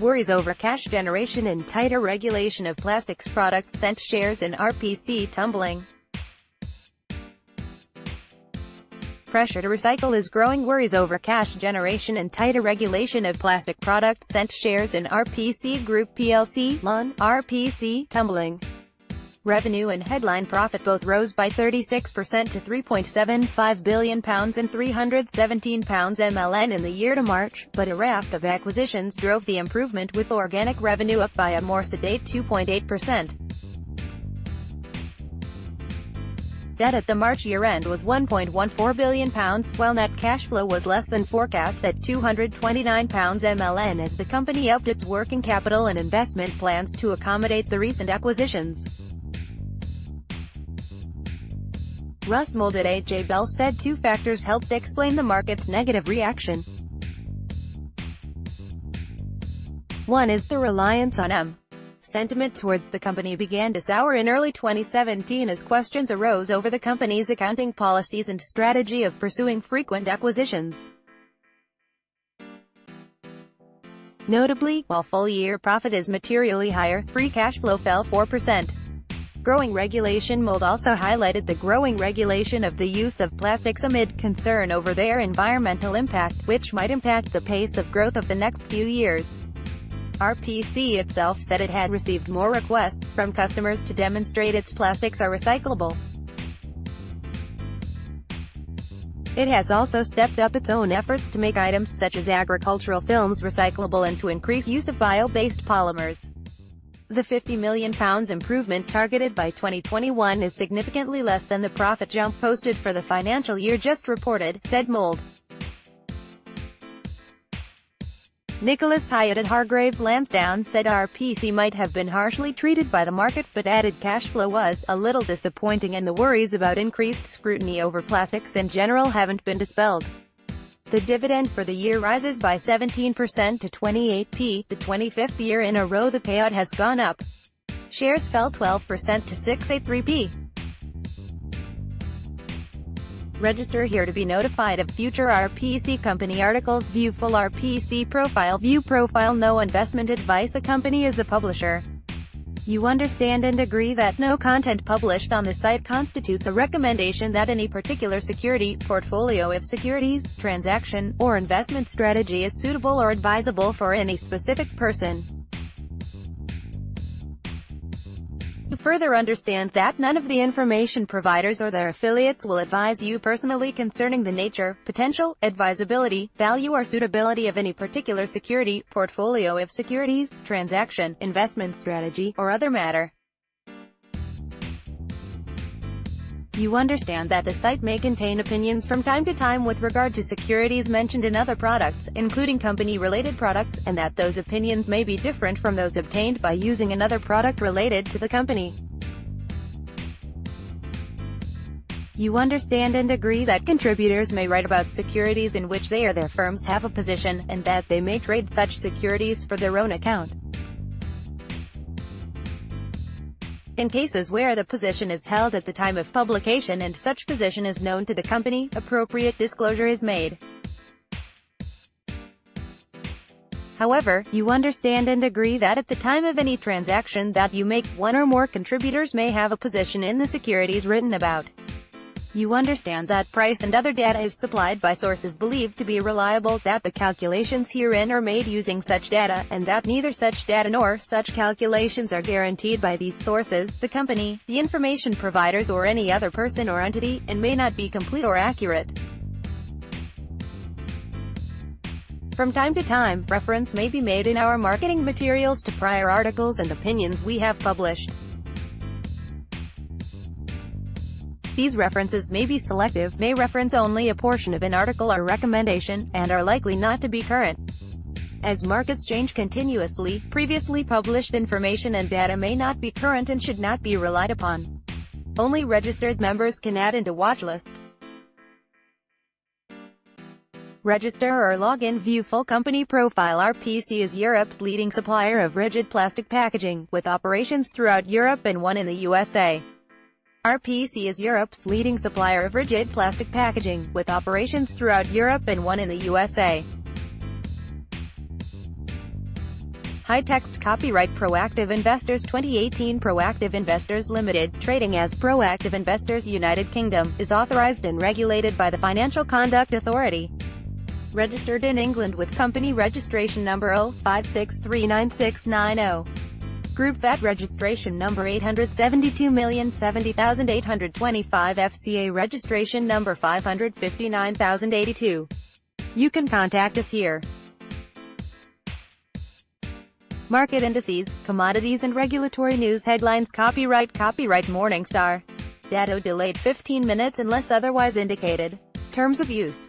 Worries over cash generation and tighter regulation of plastics products sent shares in RPC tumbling. Pressure to recycle is growing worries over cash generation and tighter regulation of plastic products sent shares in RPC Group plc, LON, RPC, tumbling. Revenue and headline profit both rose by 36% to £3.75 billion and £317 MLN in the year to March, but a raft of acquisitions drove the improvement with organic revenue up by a more sedate 2.8%. Debt at the March year-end was £1.14 billion, while net cash flow was less than forecast at £229 MLN as the company upped its working capital and investment plans to accommodate the recent acquisitions. Russ Mould at AJ Bell said two factors helped explain the market's negative reaction. One is the reliance on M. Sentiment towards the company began to sour in early 2017 as questions arose over the company's accounting policies and strategy of pursuing frequent acquisitions. Notably, while full-year profit is materially higher, free cash flow fell 4%. Growing regulation Mould also highlighted the growing regulation of the use of plastics amid concern over their environmental impact, which might impact the pace of growth of the next few years. RPC itself said it had received more requests from customers to demonstrate its plastics are recyclable. It has also stepped up its own efforts to make items such as agricultural films recyclable and to increase use of bio-based polymers. The £50 million improvement targeted by 2021 is significantly less than the profit jump posted for the financial year just reported, said Mould. Nicholas Hyett at Hargreaves Lansdown said RPC might have been harshly treated by the market, but added cash flow was a little disappointing and the worries about increased scrutiny over plastics in general haven't been dispelled. The dividend for the year rises by 17% to 28p, the 25th year in a row the payout has gone up. Shares fell 12% to 683p. Register here to be notified of future RPC company articles. View full RPC profile. View profile. No investment advice. The company is a publisher. You understand and agree that no content published on the site constitutes a recommendation that any particular security, portfolio of securities, transaction, or investment strategy is suitable or advisable for any specific person. Further understand that none of the information providers or their affiliates will advise you personally concerning the nature, potential, advisability, value or suitability of any particular security, portfolio of securities, transaction, investment strategy, or other matter. You understand that the site may contain opinions from time to time with regard to securities mentioned in other products, including company-related products, and that those opinions may be different from those obtained by using another product related to the company. You understand and agree that contributors may write about securities in which they or their firms have a position, and that they may trade such securities for their own account. In cases where the position is held at the time of publication and such position is known to the company, appropriate disclosure is made. However, you understand and agree that at the time of any transaction that you make, one or more contributors may have a position in the securities written about. You understand that price and other data is supplied by sources believed to be reliable, that the calculations herein are made using such data, and that neither such data nor such calculations are guaranteed by these sources, the company, the information providers or any other person or entity, and may not be complete or accurate. From time to time, reference may be made in our marketing materials to prior articles and opinions we have published. These references may be selective, may reference only a portion of an article or recommendation, and are likely not to be current. As markets change continuously, previously published information and data may not be current and should not be relied upon. Only registered members can add into watchlist. Register or log in View full company profile RPC is Europe's leading supplier of rigid plastic packaging, with operations throughout Europe and one in the USA. RPC is Europe's leading supplier of rigid plastic packaging, with operations throughout Europe and one in the USA. High text copyright Proactive Investors 2018 Proactive Investors Limited, trading as Proactive Investors United Kingdom, is authorized and regulated by the Financial Conduct Authority. Registered in England with company registration number 056396990. Group VAT registration number 872070825 FCA registration number 559082. You can contact us here. Market indices, commodities and regulatory news headlines Copyright Copyright Morningstar. Data delayed 15 minutes unless otherwise indicated. Terms of use